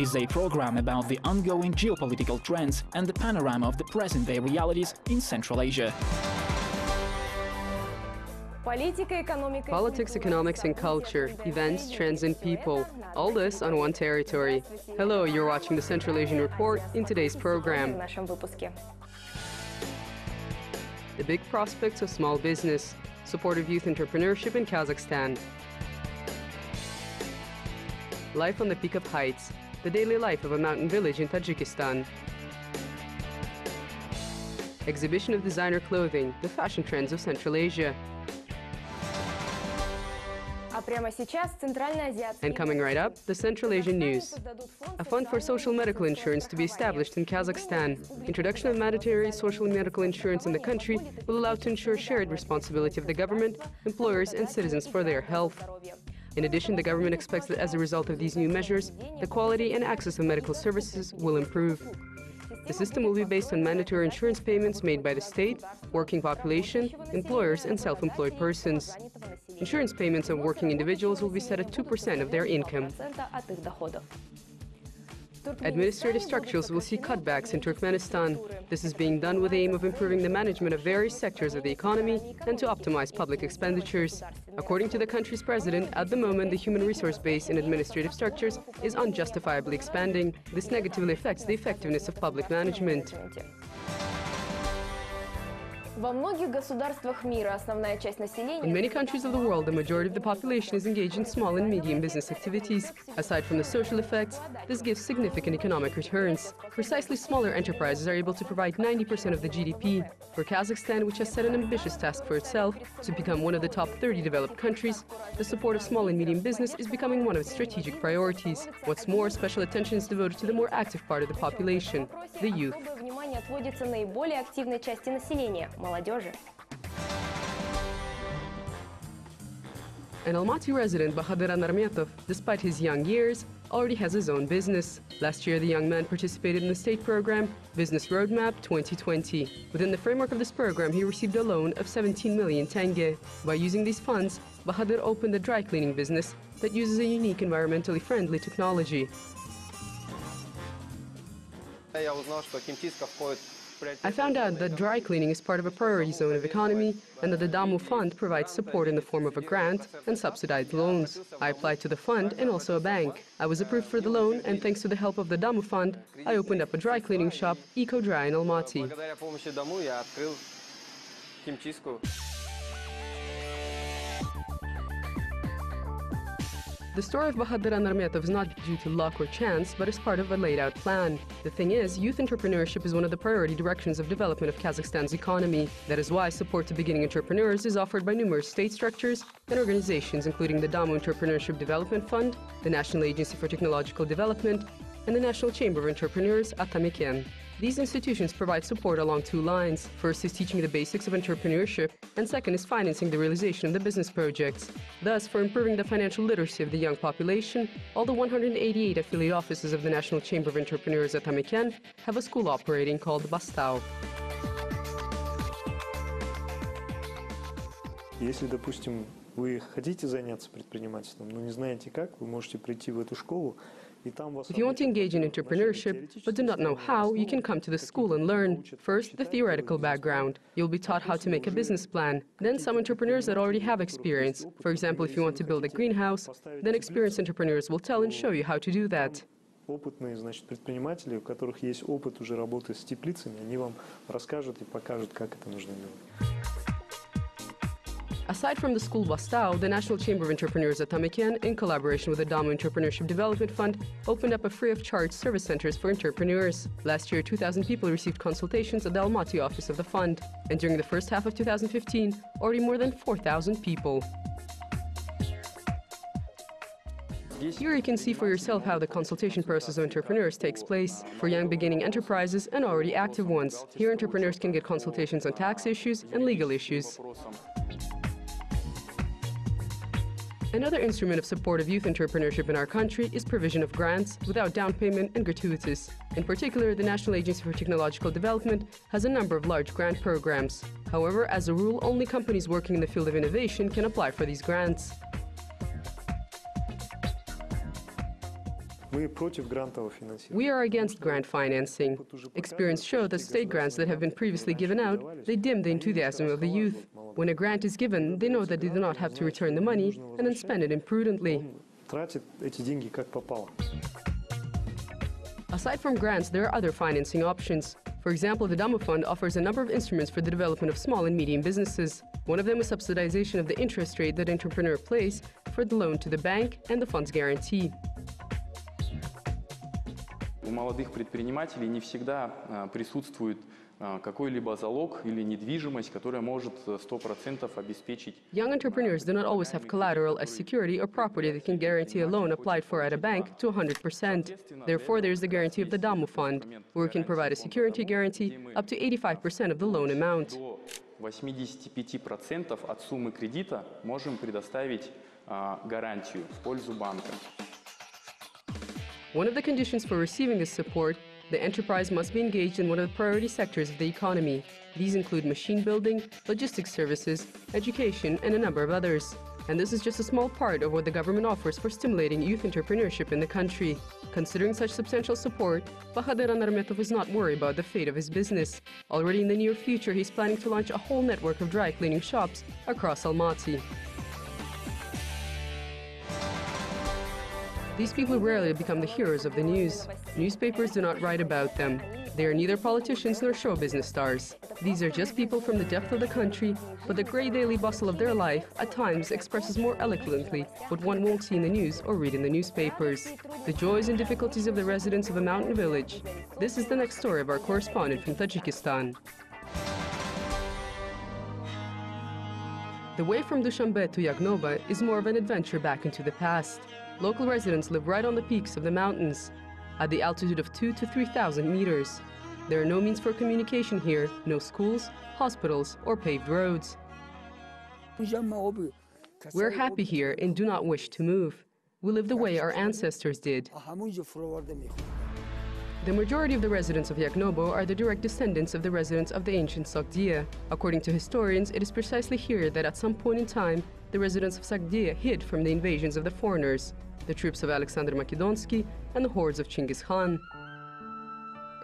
Tis a program about the ongoing geopolitical trends and the panorama of the present-day realities in Central Asia. Politics, economics, and culture, events, trends, and people. All this on one territory. Hello, you're watching the Central Asian Report in today's program. The big prospects of small business, support of youth entrepreneurship in Kazakhstan. Life on the peak of heights, the daily life of a mountain village in Tajikistan. Exhibition of designer clothing, the fashion trends of Central Asia. And coming right up, the Central Asian news. A fund for social medical insurance to be established in Kazakhstan. Introduction of mandatory social medical insurance in the country will allow to ensure shared responsibility of the government, employers and citizens for their health. In addition, the government expects that as a result of these new measures, the quality and access of medical services will improve. The system will be based on mandatory insurance payments made by the state, working population, employers and self-employed persons. Insurance payments of working individuals will be set at 2% of their income. Administrative structures will see cutbacks in Turkmenistan. This is being done with the aim of improving the management of various sectors of the economy and to optimize public expenditures. According to the country's president, at the moment the human resource base in administrative structures is unjustifiably expanding. This negatively affects the effectiveness of public management. In many countries of the world, the majority of the population is engaged in small and medium business activities. Aside from the social effects, this gives significant economic returns. Precisely smaller enterprises are able to provide 90% of the GDP. For Kazakhstan, which has set an ambitious task for itself to become one of the top 30 developed countries, the support of small and medium business is becoming one of its strategic priorities. What's more, special attention is devoted to the more active part of the population, the youth. An Almaty resident, Bahadur Anarmetov, despite his young years, already has his own business. Last year, the young man participated in the state program Business Roadmap 2020. Within the framework of this program, he received a loan of 17 million tenge. By using these funds, Bahadur opened a dry cleaning business that uses a unique environmentally friendly technology. I found out that dry cleaning is part of a priority zone of economy and that the Damu Fund provides support in the form of a grant and subsidized loans. I applied to the fund and also a bank. I was approved for the loan and thanks to the help of the Damu Fund, I opened up a dry cleaning shop, Eco Dry in Almaty. The story of Bahadur Anarmetov is not due to luck or chance, but is part of a laid-out plan. The thing is, youth entrepreneurship is one of the priority directions of development of Kazakhstan's economy. That is why support to beginning entrepreneurs is offered by numerous state structures and organizations, including the Damu Entrepreneurship Development Fund, the National Agency for Technological Development, and the National Chamber of Entrepreneurs, Atameken. These institutions provide support along two lines. First is teaching the basics of entrepreneurship, and second is financing the realization of the business projects. Thus, for improving the financial literacy of the young population, all the 188 affiliate offices of the National Chamber of Entrepreneurs Atameken have a school operating called Bastau. Если, допустим, вы хотите заняться предпринимательством, но не знаете как, вы можете прийти в эту школу, if you want to engage in entrepreneurship but do not know how, you can come to the school and learn. First, the theoretical background. You'll be taught how to make a business plan. Then some entrepreneurs that already have experience. For example, if you want to build a greenhouse, then experienced entrepreneurs will tell and show you how to do that. опытные, значит, предприниматели, у которых есть опыт уже работы с теплицами, они вам расскажут и покажут, как это нужно делать. Aside from the school Bastau, the National Chamber of Entrepreneurs at Atameken, in collaboration with the Damu Entrepreneurship Development Fund, opened up a free-of-charge service centers for entrepreneurs. Last year, 2,000 people received consultations at the Almaty office of the fund, and during the first half of 2015, already more than 4,000 people. Here you can see for yourself how the consultation process of entrepreneurs takes place for young beginning enterprises and already active ones. Here entrepreneurs can get consultations on tax issues and legal issues. Another instrument of support of youth entrepreneurship in our country is provision of grants without down payment and gratuities. In particular, the National Agency for Technological Development has a number of large grant programs. However, as a rule, only companies working in the field of innovation can apply for these grants. We are against grant financing. Experience shows that state grants that have been previously given out, they dim the enthusiasm of the youth. When a grant is given, they know that they do not have to return the money and then spend it imprudently. Aside from grants, there are other financing options. For example, the Damu Fund offers a number of instruments for the development of small and medium businesses. One of them is subsidization of the interest rate that entrepreneur pays for the loan to the bank and the fund's guarantee. У молодых предпринимателей не всегда а, присутствует а, какой-либо залог или недвижимость, которая может э, 100% обеспечить Young entrepreneurs do not always have collateral as security or property that can guarantee a loan applied for at a bank to 100%. Therefore, there is the guarantee of the Damo Fund, where we can provide a security guarantee up to 85% of the loan amount. до 85% от суммы кредита можем предоставить а, гарантию в пользу банка. One of the conditions for receiving this support, the enterprise must be engaged in one of the priority sectors of the economy. These include machine building, logistics services, education, and a number of others. And this is just a small part of what the government offers for stimulating youth entrepreneurship in the country. Considering such substantial support, Bahadur Anarmetov is not worried about the fate of his business. Already in the near future, he's planning to launch a whole network of dry cleaning shops across Almaty. These people rarely become the heroes of the news. Newspapers do not write about them. They are neither politicians nor show business stars. These are just people from the depth of the country, but the grey daily bustle of their life at times expresses more eloquently what one won't see in the news or read in the newspapers. The joys and difficulties of the residents of a mountain village. This is the next story of our correspondent from Tajikistan. The way from Dushanbe to Yagnova is more of an adventure back into the past. Local residents live right on the peaks of the mountains, at the altitude of 2 to 3,000 meters. There are no means for communication here, no schools, hospitals, or paved roads. We're happy here and do not wish to move. We live the way our ancestors did. The majority of the residents of Yaknobo are the direct descendants of the residents of the ancient Sogdia. According to historians, it is precisely here that at some point in time, the residents of Sogdia hid from the invasions of the foreigners, the troops of Alexander Makedonsky and the hordes of Chinggis Khan.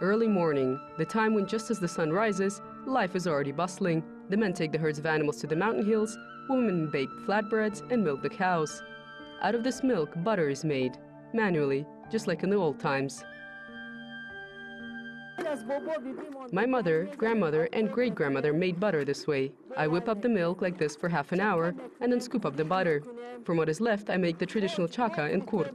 Early morning, the time when just as the sun rises, life is already bustling. The men take the herds of animals to the mountain hills, women bake flatbreads and milk the cows. Out of this milk, butter is made, manually, just like in the old times. My mother, grandmother, and great grandmother made butter this way. I whip up the milk like this for half an hour and then scoop up the butter. From what is left, I make the traditional chaka and kurt.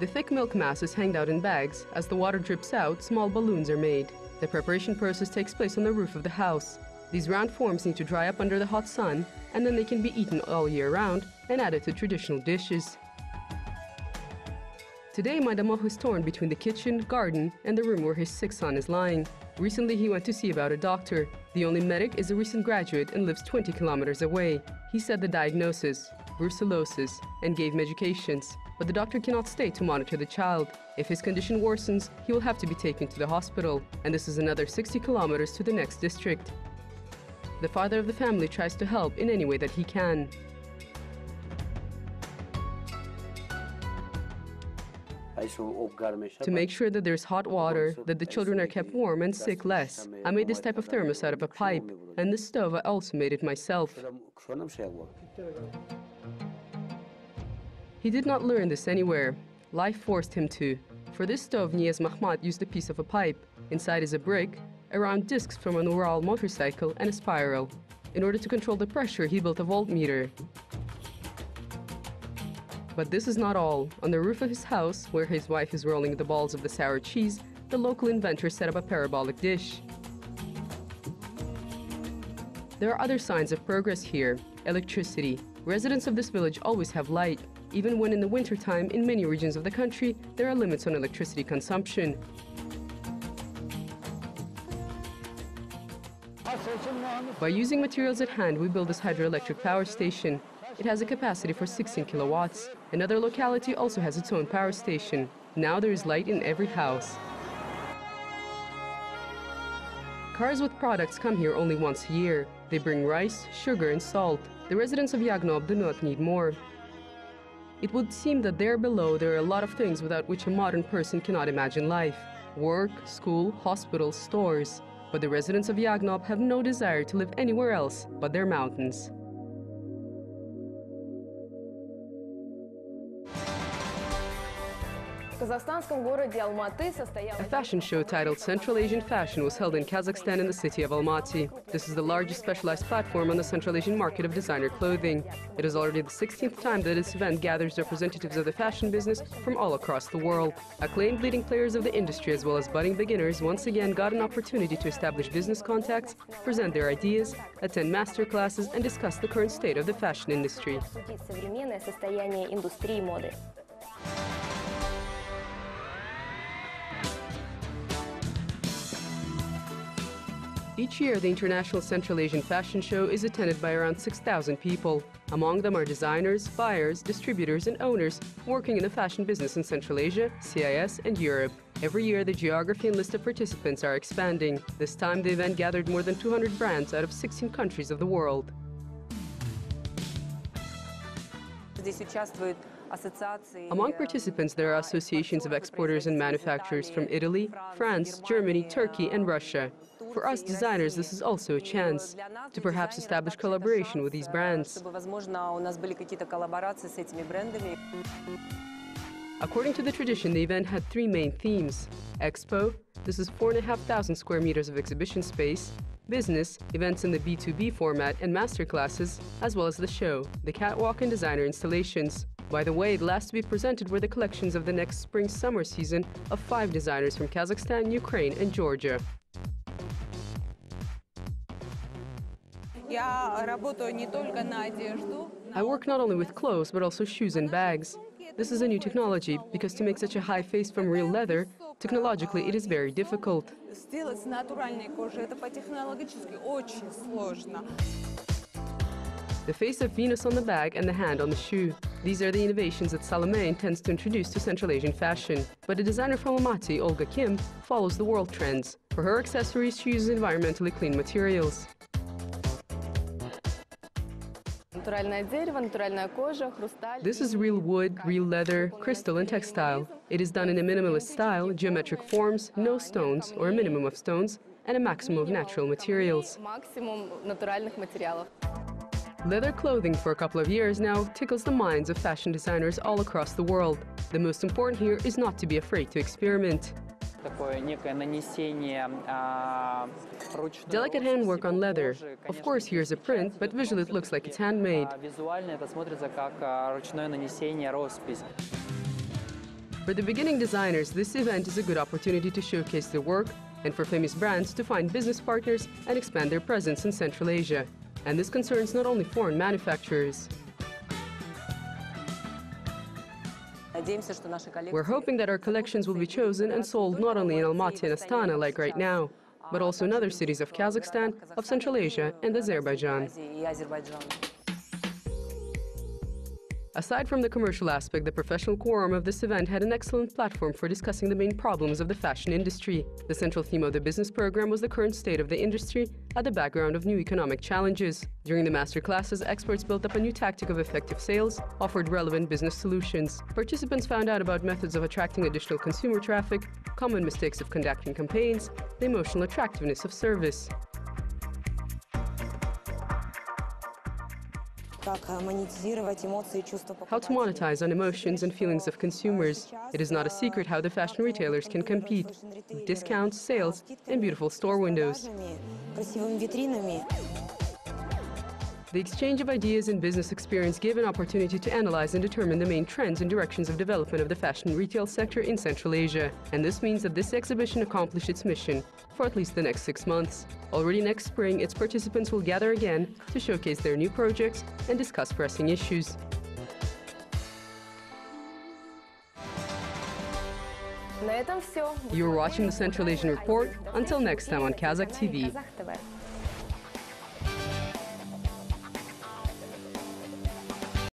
The thick milk mass is hanged out in bags. As the water drips out, small balloons are made. The preparation process takes place on the roof of the house. These round forms need to dry up under the hot sun, and then they can be eaten all year round and added to traditional dishes. Today, my damoh is torn between the kitchen, garden, and the room where his sick son is lying. Recently, he went to see about a doctor. The only medic is a recent graduate and lives 20 kilometers away. He said the diagnosis, brucellosis, and gave medications. But the doctor cannot stay to monitor the child. If his condition worsens, he will have to be taken to the hospital, and this is another 60 kilometers to the next district. The father of the family tries to help in any way that he can. To make sure that there's hot water, that the children are kept warm and sick less, I made this type of thermos out of a pipe, and the stove I also made it myself. He did not learn this anywhere. Life forced him to. For this stove, Niaz Mahmad used a piece of a pipe. Inside is a brick, around discs from an Ural motorcycle, and a spiral. In order to control the pressure, he built a voltmeter. But this is not all. On the roof of his house, where his wife is rolling the balls of the sour cheese, the local inventor set up a parabolic dish. There are other signs of progress here. Electricity. Residents of this village always have light, even when in the wintertime, in many regions of the country, there are limits on electricity consumption. By using materials at hand, we build this hydroelectric power station. It has a capacity for 16 kilowatts. Another locality also has its own power station. Now there is light in every house. Cars with products come here only once a year. They bring rice, sugar, and salt. The residents of Yagnob do not need more. It would seem that there below there are a lot of things without which a modern person cannot imagine life work, school, hospitals, stores. But the residents of Yagnob have no desire to live anywhere else but their mountains. A fashion show titled Central Asian Fashion was held in Kazakhstan in the city of Almaty. This is the largest specialized platform on the Central Asian market of designer clothing. It is already the 16th time that this event gathers representatives of the fashion business from all across the world. Acclaimed leading players of the industry as well as budding beginners once again got an opportunity to establish business contacts, present their ideas, attend master classes and discuss the current state of the fashion industry. Each year, the International Central Asian Fashion Show is attended by around 6,000 people. Among them are designers, buyers, distributors, and owners working in the fashion business in Central Asia, CIS, and Europe. Every year, the geography and list of participants are expanding. This time, the event gathered more than 200 brands out of 16 countries of the world. Among participants, there are associations of exporters and manufacturers from Italy, France, Germany, Turkey, and Russia. For us designers, this is also a chance to perhaps establish collaboration with these brands. According to the tradition, the event had three main themes. Expo, this is 4,500 square meters of exhibition space, business, events in the B2B format, and masterclasses, as well as the show, the catwalk and designer installations. By the way, last to be presented were the collections of the next spring-summer season of five designers from Kazakhstan, Ukraine, and Georgia. I work not only with clothes, but also shoes and bags. This is a new technology because to make such a high face from real leather, technologically it is very difficult. The face of Venus on the bag and the hand on the shoe. These are the innovations that Salome intends to introduce to Central Asian fashion. But a designer from Almaty, Olga Kim, follows the world trends. For her accessories, she uses environmentally clean materials. This is real wood, real leather, crystal and textile. It is done in a minimalist style, geometric forms, no stones or a minimum of stones, and a maximum of natural materials. Leather clothing for a couple of years now tickles the minds of fashion designers all across the world. The most important here is not to be afraid to experiment. такое некое нанесение а, ручной Delicate handwork on leather. Of course, here's a print, but visually it looks like it's handmade. А, Визуально это смотрится как а, ручное нанесение роспись. For the beginning designers, this event is a good opportunity to showcase their work and for famous brands to find business partners and expand their presence in Central Asia. And this concerns not only foreign manufacturers. We're hoping that our collections will be chosen and sold not only in Almaty and Astana like right now, but also in other cities of Kazakhstan, of Central Asia, and Azerbaijan. Aside from the commercial aspect, the professional quorum of this event had an excellent platform for discussing the main problems of the fashion industry. The central theme of the business program was the current state of the industry at the background of new economic challenges. During the master classes, experts built up a new tactic of effective sales, offered relevant business solutions. Participants found out about methods of attracting additional consumer traffic, common mistakes of conducting campaigns, the emotional attractiveness of service. How to monetize on emotions and feelings of consumers. It is not a secret how the fashion retailers can compete with discounts, sales, and beautiful store windows. The exchange of ideas and business experience gave an opportunity to analyze and determine the main trends and directions of development of the fashion retail sector in Central Asia. And this means that this exhibition accomplished its mission for at least the next six months. Already next spring, its participants will gather again to showcase their new projects and discuss pressing issues. You're watching the Central Asian Report. Until next time on Kazakh TV.